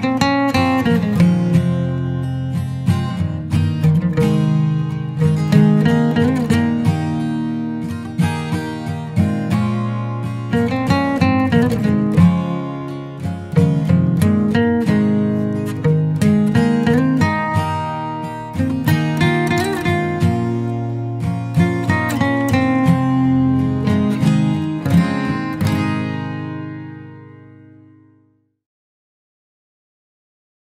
Música